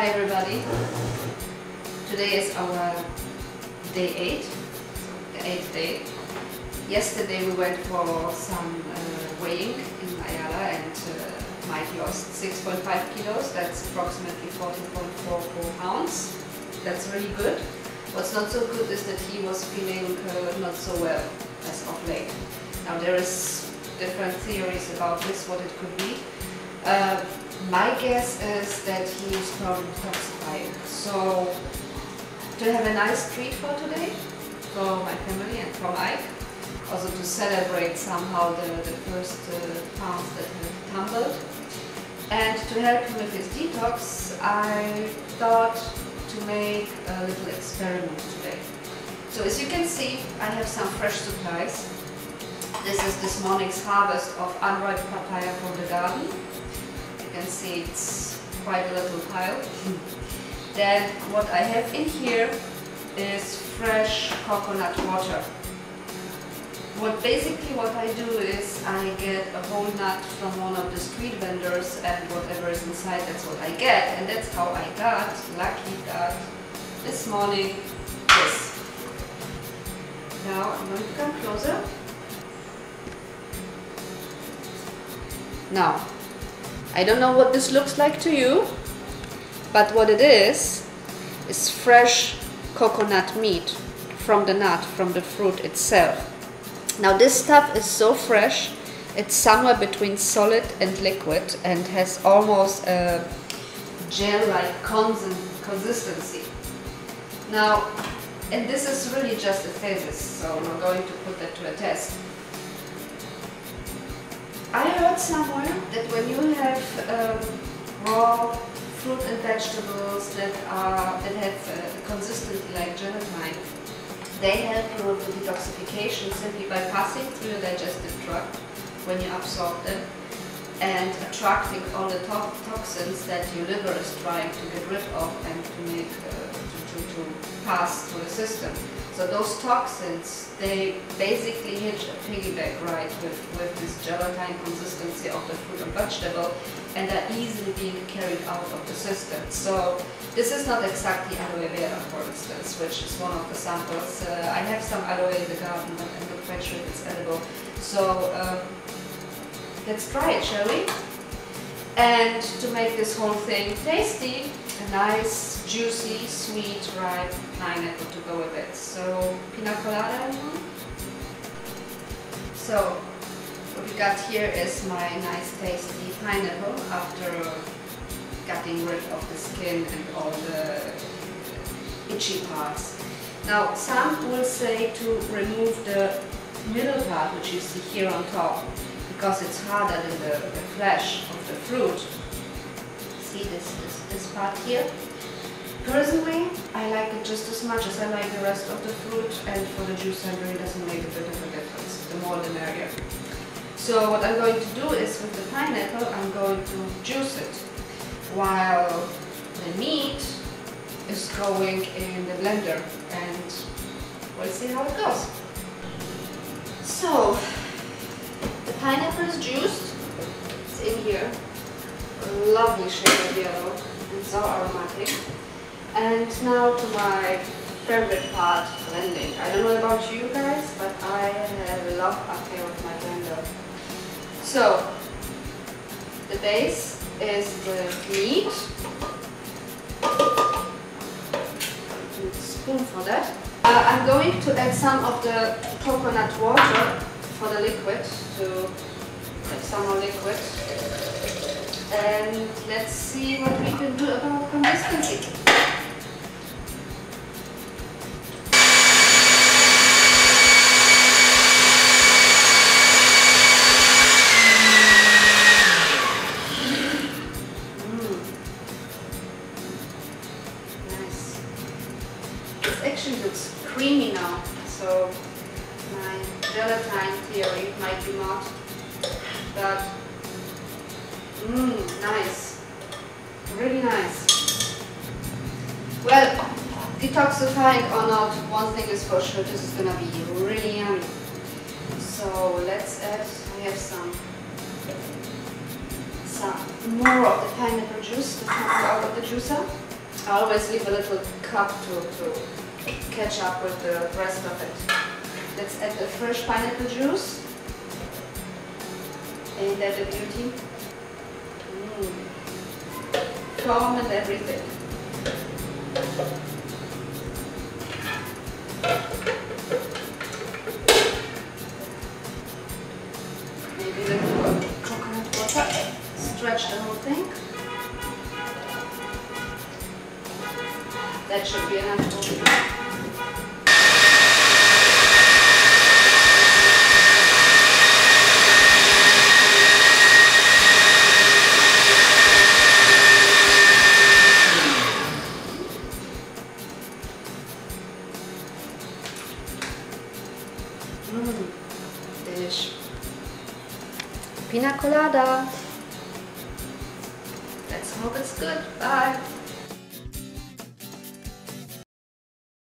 Hi everybody. Today is our day 8, the 8th day. Yesterday we went for some uh, weighing in Ayala and uh, Mike lost 6.5 kilos, that's approximately 14.44 pounds. That's really good. What's not so good is that he was feeling uh, not so well as of late. Now there is different theories about this, what it could be. Uh, my guess is that he is probably detoxifying. So to have a nice treat for today, for my family and for Mike, also to celebrate somehow the, the first uh, pounds that have tumbled. And to help him with his detox, I thought to make a little experiment today. So as you can see, I have some fresh supplies. This is this morning's harvest of unripe papaya from the garden. You can see it's quite a little pile. then what I have in here is fresh coconut water. What basically what I do is I get a whole nut from one of the street vendors and whatever is inside that's what I get and that's how I got, lucky got this morning this. Now I'm going to come closer. Now, I don't know what this looks like to you, but what it is, is fresh coconut meat from the nut, from the fruit itself. Now this stuff is so fresh, it's somewhere between solid and liquid and has almost a gel-like consistency. Now, and this is really just a thesis, so not going to put that to a test. I heard somewhere that when you have um, raw fruit and vegetables that are that have uh, consistency like gelatine, they help you with detoxification simply by passing through your digestive tract when you absorb them and attracting all the to toxins that your liver is trying to get rid of and to make uh, to, to, to pass through the system. So those toxins, they basically hitch a piggyback ride with, with this gelatine consistency of the fruit and vegetable and are easily being carried out of the system. So this is not exactly aloe vera, for instance, which is one of the samples. Uh, I have some aloe in the garden, but I'm not quite sure if it's edible. So um, let's try it, shall we? And to make this whole thing tasty, a nice, juicy, sweet, ripe pineapple to go with it. So, pina colada, anyone? So, what we got here is my nice, tasty pineapple after getting rid of the skin and all the itchy parts. Now, some will say to remove the middle part, which you see here on top, because it's harder than the, the flesh of the fruit. See this, this, this part here? Personally, I like it just as much as I like the rest of the fruit and for the juice it really doesn't make a bit of a difference. The more the merrier. So what I'm going to do is with the pineapple, I'm going to juice it while the meat is going in the blender and we'll see how it goes. So, the pineapple is juiced, it's in here, lovely shade of yellow and so aromatic. And now to my favorite part, blending. I don't know about you guys, but I love affair with my blender. So, the base is the meat. Spoon for that. Uh, I'm going to add some of the coconut water for the liquid to get some more liquid. And let's see what we can do about consistency. Mm. Nice. This actually looks creamy now, so my gelatine theory might be not, but mmm, nice, really nice. Well, detoxifying or not, one thing is for sure, this is gonna be really yummy. So let's add, I have some some more of the pineapple juice to come out of the juicer. I always leave a little cup to, to catch up with the rest of it. Let's add the fresh pineapple juice. Ain't that a beauty? Foam and everything. Maybe a little coconut water. Stretch the whole thing. That should be enough. Delish. Pina colada. Let's hope it's good. Bye.